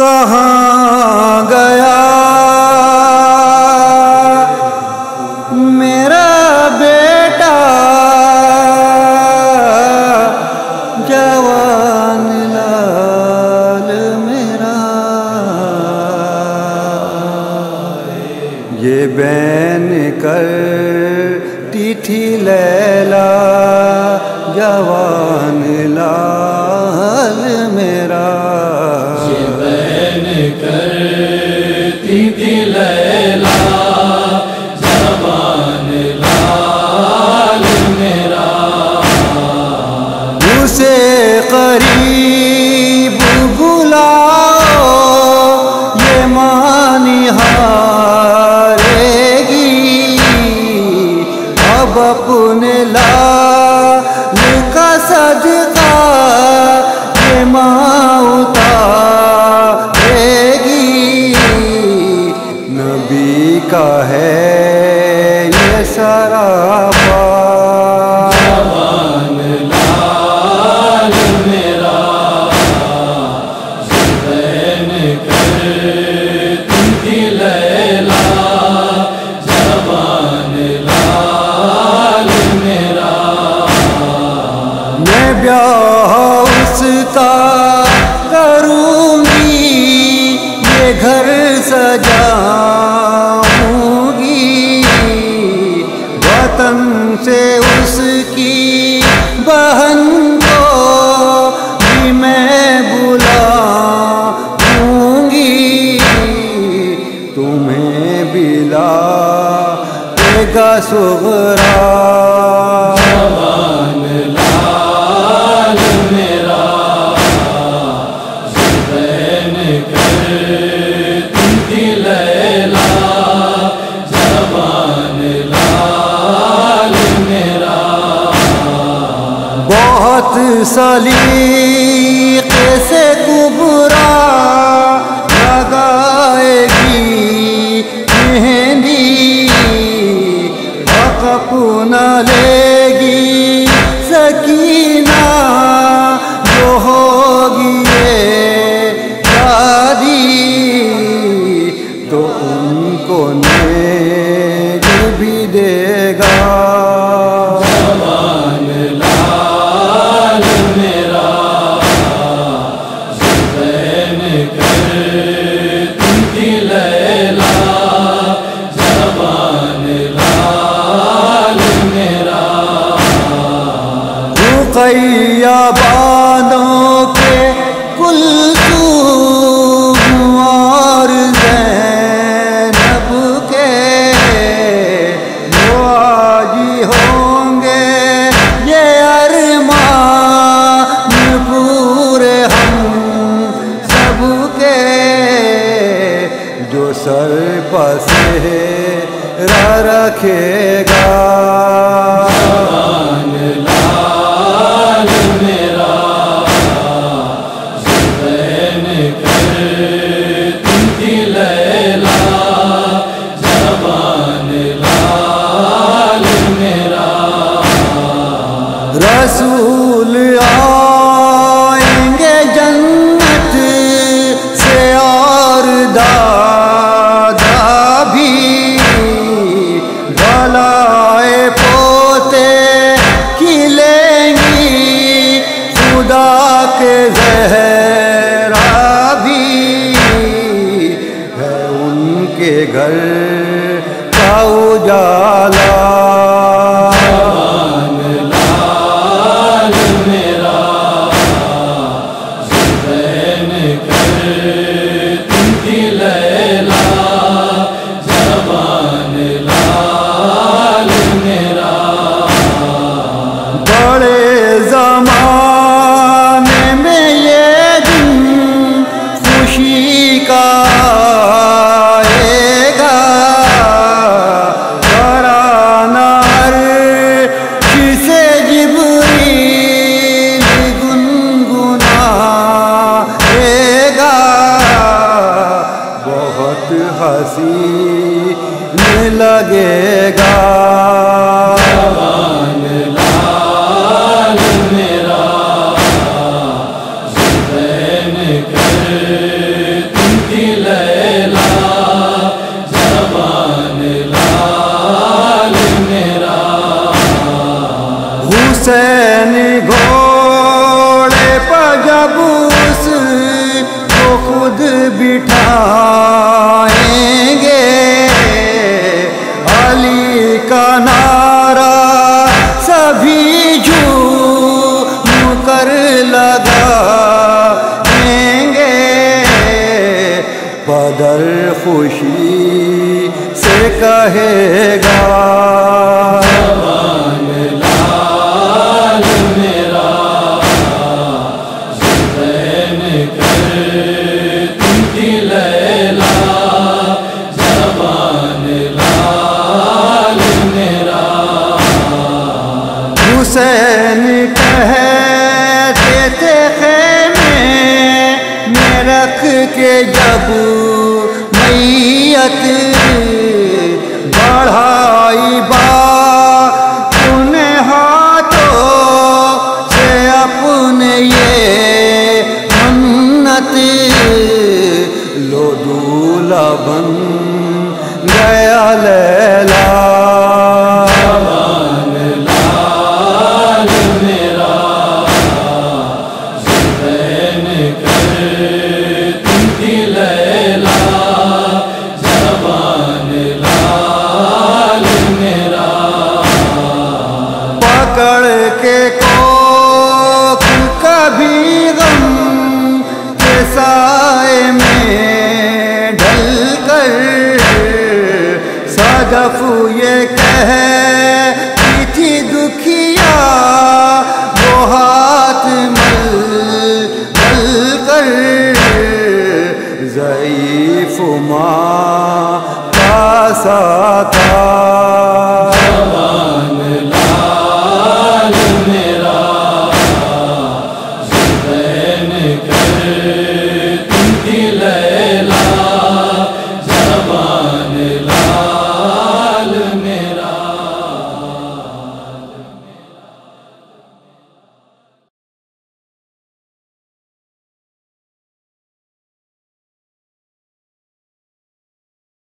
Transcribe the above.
کہاں گیا سے قریب بیاہ اس کا کروں گی یہ گھر سجاؤں گی وطن سے اس کی بہن کو بھی میں بلاؤں گی تمہیں بلا گا سبرا بات سلیقے کیسے کبرا لگائے گی مہندی وقف نہ لے گی سکینہ جو ہوگی دادی تو ان کو نیک بھی دے گا۔ سر بس رکھے گا۔ کے گھر کا جالا لال میرا کر ابو حسین کہتے تھے خیمے میں رکھ کے جب میت دکھیا وہ مل مل کر ضعیف ماں کا ساتھا